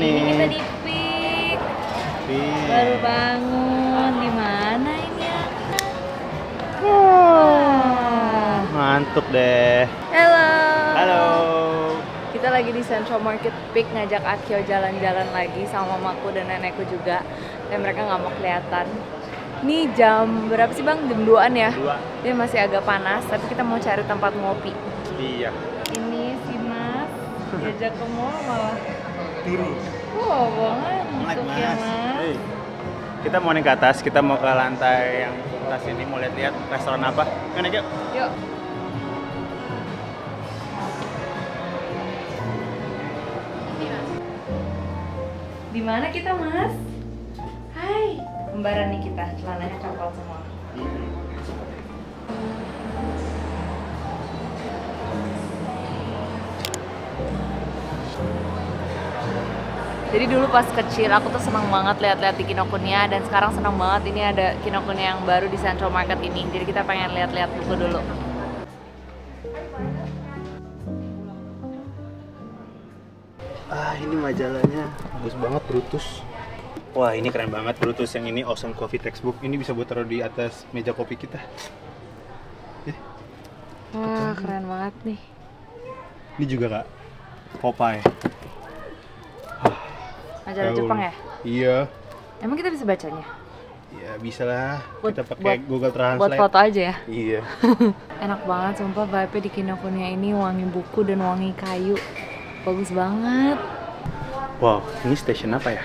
ini? Ini kita di Pik. Pik. Baru bangun. Di mana ini ya? Wah, Ngantuk deh. Halo. Halo. Kita lagi di Central Market Peak ngajak Akio jalan-jalan lagi sama mamaku dan nenekku juga. Dan mereka nggak mau kelihatan. Ini jam berapa sih bang? Jam 2an ya? Dua. Dia masih agak panas, tapi kita mau cari tempat ngopi. Iya. Ini si Mas diajak ke mall malah. Turun. Wow, banget ya Mas. Hey. Kita mau naik ke atas, kita mau ke lantai yang atas ini mau lihat-lihat restoran apa. Yuk naik yuk. Yuk. Di mana kita, Mas? Hai. Kembaran nih kita, celananya kapal semua. Jadi dulu pas kecil aku tuh seneng banget lihat-lihat di Kinokuniya dan sekarang seneng banget ini ada Kinokuniya yang baru di Central Market ini. Jadi kita pengen lihat-lihat buku dulu. Ah, ini majalahnya bagus banget Brutus. Wah, ini keren banget Brutus yang ini Awesome Coffee Textbook. Ini bisa buat taruh di atas meja kopi kita. Wah, keren banget nih. Ini juga kak, Popeye. Majalah. Jepang ya? Iya. Emang kita bisa bacanya? Ya bisa lah. Buat- kita pakai buat- Google Translate. Buat foto aja ya? Iya. Enak banget sumpah vibe di Kinokuniya ini wangi buku dan wangi kayu. Bagus banget. Wow, ini station apa ya?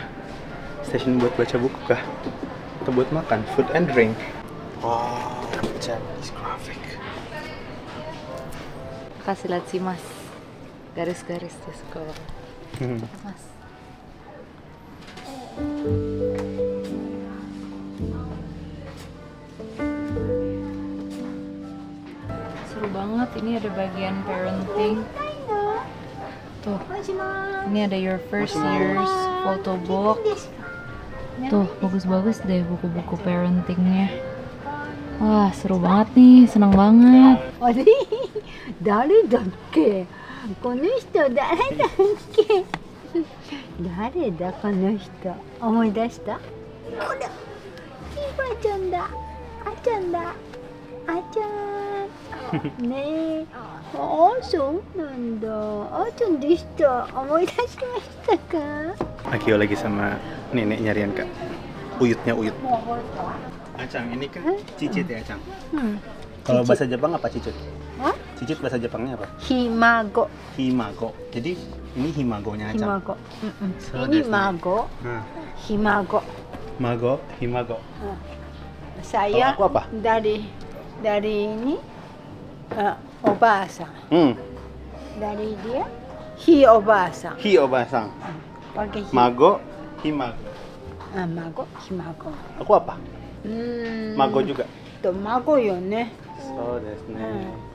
Station buat baca buku kah? Atau buat makan? Food and drink. Wow, Japanese graphic. Kasih lihat si Mas. Garis-garis banget. Hmm. Mas Seru banget, ini ada bagian parenting. Tuh, ini ada your first years photo book. Tuh, bagus-bagus deh buku-buku parentingnya. Wah, seru banget nih, senang banget. あれ誰だっけこの人誰だっけ 誰だこの人思い出したほらひばちゃんだあちゃんだあちゃんねえああそうなんだあちゃんでした思い出しましたか Akio lagi sama neneknya Rian kak. Uyutnya uyut. Acang, ini kan cicit ya Acang. Hmm. Kalau bahasa Jepang apa cicit? Cicit bahasa Jepangnya apa? Himago. Himago. Jadi ini himagonya aja. Himago. Mm -mm. So, ini mago. Nah. Himago. Mago, himago. Nah. Saya aku apa? dari dari ini uh, obasa. Hmm. Dari dia hi obasa. Hi obasa. Hmm. Pakai hi. Mago, himago. Ah, mago, himago. Aku apa? Hmm. Mago juga. Mago yo ne. So desu ne. Hmm.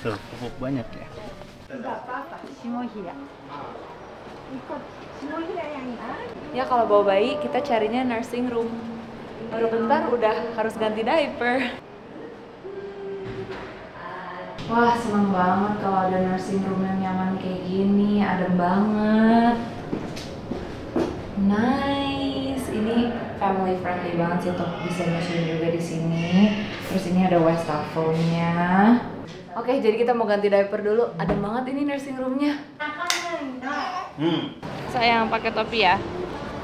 Tuh, pupuk banyak ya. Ya kalau bawa bayi kita carinya nursing room. Baru bentar udah harus ganti diaper. Wah seneng banget kalau ada nursing room yang nyaman kayak gini, adem banget. Nice, ini family friendly banget sih tuh bisa nyusun juga di sini. Terus ini ada wastafelnya. Oke, jadi kita mau ganti diaper dulu. Adem banget ini nursing roomnya. Hmm. Sayang pakai topi ya.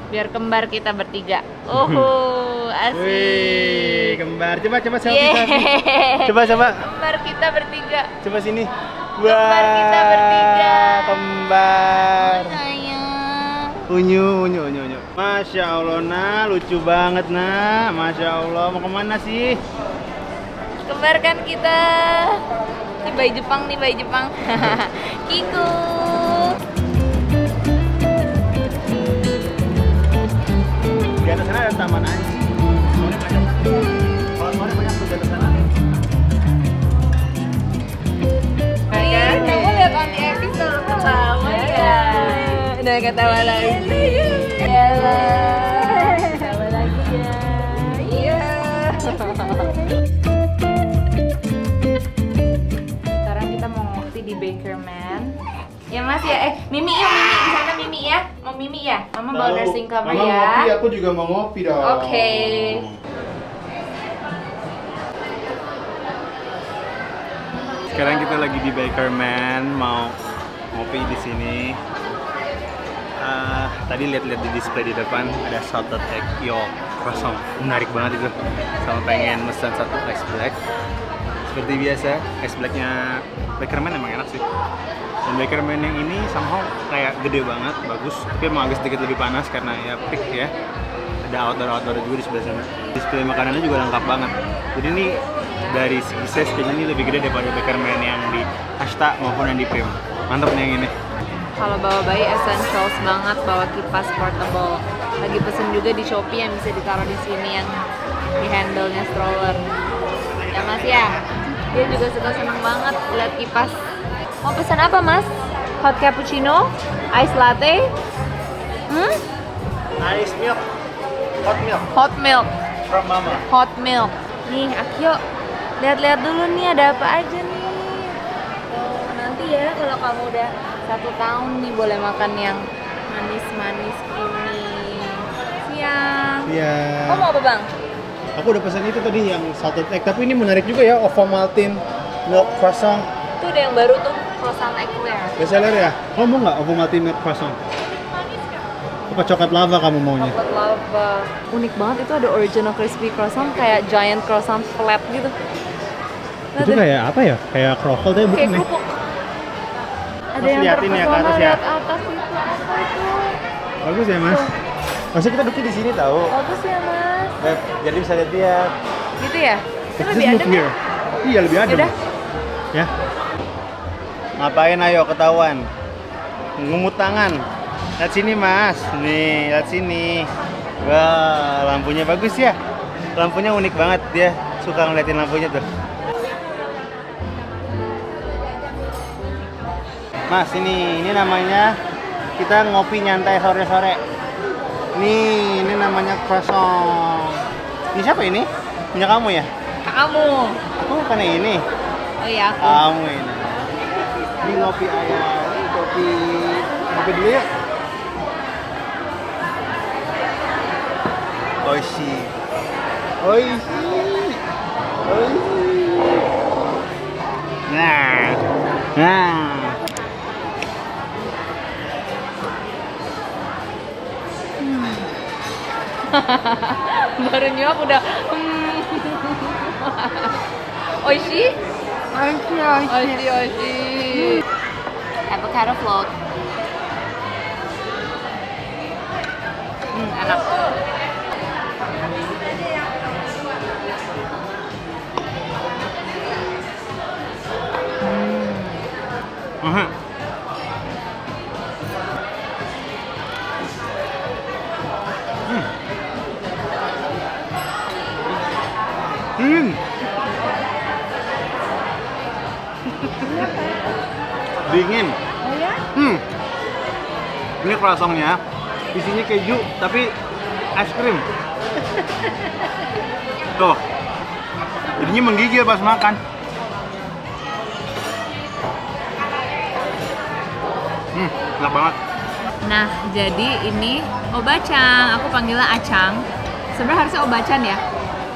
Biar kembar kita bertiga. Oh, asik. Wih, kembar. Coba coba selfie. Yeay. Coba coba. Kembar kita bertiga. Coba sini. Kembar kita bertiga. Kembar. Sayang. Unyu, unyu, unyu, unyu. Masya Allah, nah lucu banget, nah. Masya Allah, mau ke mana sih? kembar kan kita. Ini bayi Jepang nih bayi Jepang. Kiku di atas sana ada taman aja. Kalau Yeah, banyak di atas sana. Iya, Ya Mas ya, eh Mimi ya Mimi di sana Mimi ya, mau Mimi ya, Mama bawa nursing cover Mama ya. ngopi, aku juga mau ngopi dong. Oke. Sekarang kita lagi di Bakerman, mau ngopi di sini. Ah, tadi lihat-lihat di display di depan ada salted egg yolk croissant, menarik banget itu. Sama pengen pesan satu ice black. Seperti biasa, ice blacknya Bakerman emang enak sih. Dan Bakerman yang ini somehow kayak gede banget, bagus. Tapi emang agak sedikit lebih panas karena ya peak ya. Ada outdoor-outdoor juga di sebelah sana. Display makanannya juga lengkap banget. Jadi ini dari segi size kayaknya ini lebih gede daripada Bakerman yang di Ashta maupun yang di Pim. Mantap nih yang ini. Kalau bawa bayi essentials banget bawa kipas portable. Lagi pesen juga di Shopee yang bisa ditaruh di sini yang di handle-nya stroller. Ya Mas ya. Dia juga suka seneng banget lihat kipas. Mau pesan apa Mas? Hot cappuccino, ice latte, hmm? Ice milk, hot milk hot milk, from Mama. hot milk. Nih, Akio, lihat-lihat dulu nih ada apa aja nih. Tuh, nanti ya kalau kamu udah satu tahun nih boleh makan yang manis-manis ini. Siang. Iya. Oh mau apa bang? Aku udah pesan itu tadi yang salted egg, tapi ini menarik juga ya, Ovomaltine milk croissant. Itu udah yang baru tuh croissant eclair. Bestseller ya? Kamu mau nggak Ovomaltine milk croissant? Apa coklat lava kamu maunya? Coklat lava. Unik banget itu ada original crispy croissant kayak giant croissant flat gitu. Lihat Itu deh. kayak apa ya? Kayak croffle tapi bukan kayak ya? kerupuk. Ada Mas yang liatin ya ke atas ya. atas itu apa itu? Bagus ya mas? Masih kita duduk di sini tahu. Bagus ya mas. Beb, jadi bisa lihat. Gitu ya? Itu lebih adem ya? Iya lebih adem. Yaudah. Ya. Ngapain ayo ketahuan? Ngumut tangan. Lihat sini mas. Nih, lihat sini. Wah, lampunya bagus ya. Lampunya unik banget dia. Suka ngeliatin lampunya tuh. Mas, ini ini namanya kita ngopi nyantai sore-sore. Nih, ini namanya croissant. Ini siapa ini? Punya kamu ya? Kamu. Aku bukan ini. Oh iya aku. Kamu ini. Ini ngopi ayam, ini kopi. Ngopi dulu yuk. Oishi. Oishi. Oishi. Nah. Nah. Baru nyuap udah. Hmm. Oishi? Oishi, Oishi, oishi. Avocado float. Hmm, enak. Aha. Hmm. Croissantnya isinya keju tapi es krim. Tuh. Jadinya menggigil pas makan. Hmm, enak banget. Nah, jadi ini obacang. Aku panggilnya acang. Sebenarnya harusnya obacan ya.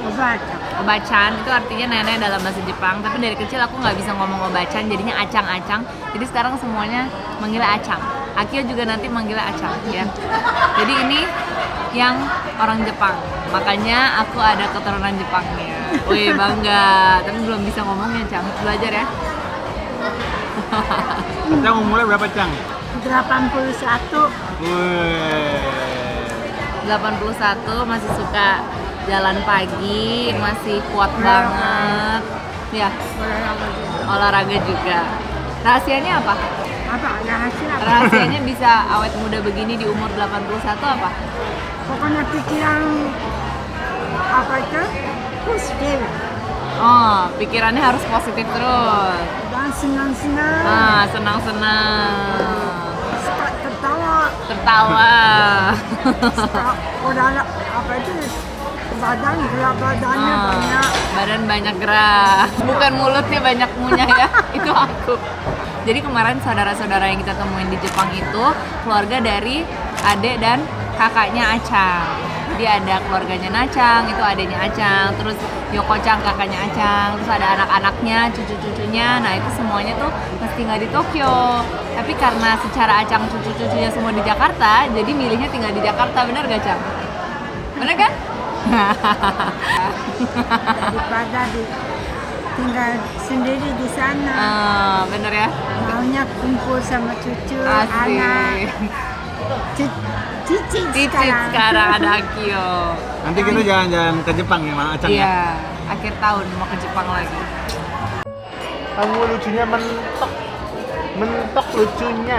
Obaca. Obacan itu artinya nenek dalam bahasa Jepang. Tapi dari kecil aku nggak bisa ngomong obacan, jadinya acang-acang. Jadi sekarang semuanya manggilnya acang. Akio juga nanti manggilnya acang ya. Jadi ini yang orang Jepang. Makanya aku ada keturunan Jepangnya. Wih bangga. Tapi belum bisa ngomongnya, Cang. Belajar ya. Kita umurnya berapa, Cang? 81. Wih. 81 masih suka jalan pagi, masih kuat banget. Ya, olahraga juga. Rahasianya apa? Apa? Rahasia apa? Rahasianya bisa awet muda begini di umur 81 apa? Pokoknya pikiran apa itu? Positif. Oh, pikirannya harus positif terus. Dan senang-senang. Ah, senang-senang. Suka tertawa Tertawa. udah apa itu badan gerak badannya Ah, banyak badan banyak gerak. Bukan mulutnya banyak munyah ya. itu aku. Jadi kemarin saudara-saudara yang kita temuin di Jepang itu keluarga dari adik dan kakaknya Acang. Jadi ada keluarganya Nacang, itu adiknya Acang, terus Yoko-chan kakaknya Acang, terus ada anak-anaknya, cucu-cucunya. Nah itu semuanya tuh mesti tinggal di Tokyo. Tapi karena secara Acang cucu-cucunya semua di Jakarta, jadi milihnya tinggal di Jakarta, bener gak Cang? Bener kan? daripada di tinggal sendiri di sana Ah, bener ya? maunya kumpul sama cucu anak Asik. Ci- cicit Cicit sekarang sekarang ada Akio. Nanti kita jalan-jalan ke Jepang ya, Mang Acang ya. Iya, akhir tahun mau ke Jepang lagi. Kamu lucunya mentok. Mentok lucunya.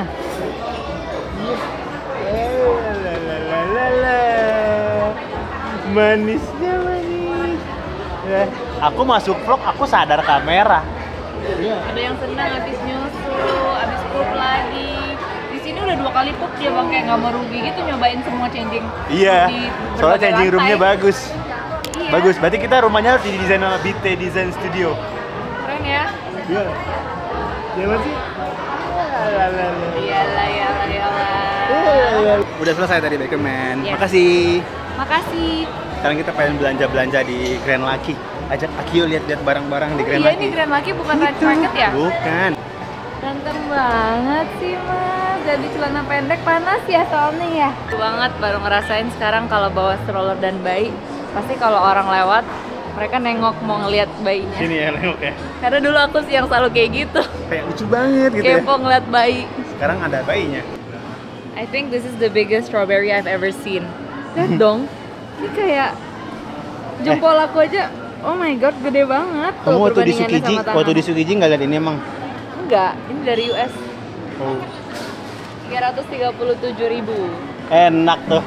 Iya. Manisnya manis. Eh, aku masuk vlog, aku sadar kamera. Iya. Ada yang senang habis nyusu, habis pup lagi. Di sini udah dua kali pup dia bang kayak nggak mau rugi gitu nyobain semua changing. Iya. Di Soalnya changing roomnya bagus. Iya. Bagus. Berarti kita rumahnya harus didesain sama BT Design Studio. Keren ya? Iya. Ya masih. Iyalah, iyalah, iyalah. Udah selesai tadi Bakerman. Iya. Makasih. Makasih. Sekarang kita pengen belanja-belanja di Grand Lucky. Ajak Akio lihat-lihat barang-barang di Grand Iya Lucky. ini Grand Lucky bukan Ranch Market ya? Bukan. Ganteng banget sih mas Jadi celana pendek panas ya soalnya ya banget baru ngerasain sekarang kalau bawa stroller dan bayi Pasti kalau orang lewat mereka nengok mau ngeliat bayinya Sini ya nengok ya. Karena dulu aku sih yang selalu kayak gitu Kayak lucu banget gitu ya. Kepo ngeliat bayi Sekarang ada bayinya. I think this is the biggest strawberry I've ever seen Lihat dong Ini kayak jempol aku aja Oh my god gede banget tuh Kamu waktu di Sukiji, waktu di Sukiji nggak lihat ini emang? Enggak, ini dari US Oh. 337 ribu Enak tuh.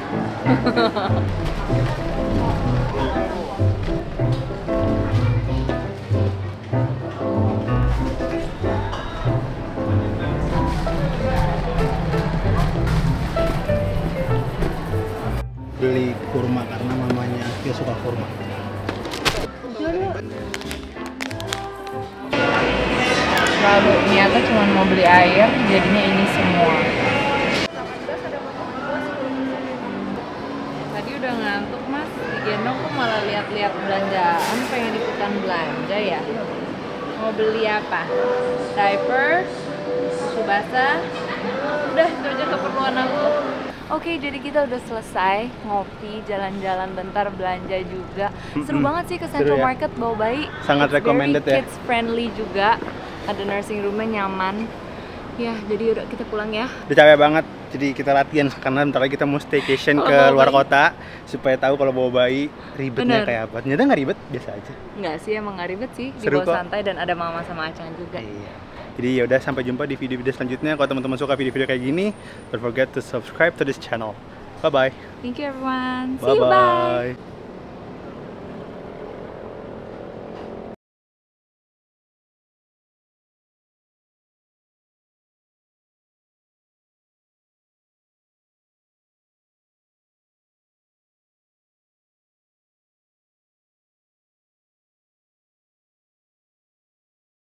Beli kurma karena mamanya dia suka kurma. Lalu niatnya cuma mau beli air, jadinya ini semua. Tadi udah ngantuk mas, digendong kok malah lihat-lihat belanjaan, pengen ikutan belanja ya. Mau beli apa? Diaper, susu basah, udah itu aja keperluan aku. Oke, jadi kita udah selesai ngopi, jalan-jalan bentar, belanja juga. Seru Mm-mm. banget sih ke Seru Central ya. Market bawa bayi. Sangat It's recommended very ya. kids friendly juga. Ada nursing roomnya nyaman. Ya, jadi udah kita pulang ya. Udah capek banget, jadi kita latihan karena bentar lagi kita mau staycation ke luar bayi. kota supaya tahu kalau bawa bayi ribetnya Bener. kayak apa. Ternyata nggak ribet, biasa aja. Enggak sih, emang nggak ribet sih. Seru Dibawa kok. santai dan ada mama sama Acang juga. Iya. Jadi ya udah sampai jumpa di video-video selanjutnya. Kalau teman-teman suka video-video kayak gini, don't forget to subscribe to this channel. Bye bye. Thank you everyone. See Bye you, bye. bye.